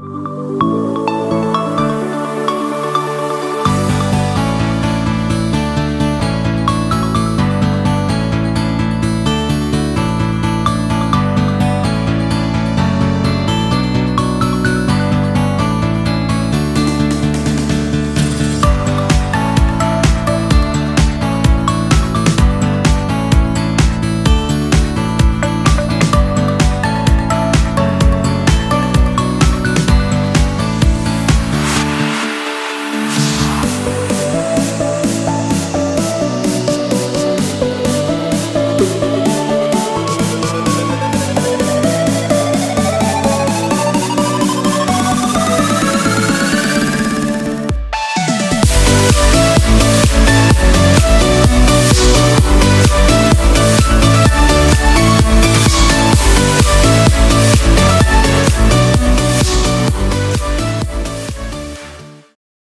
you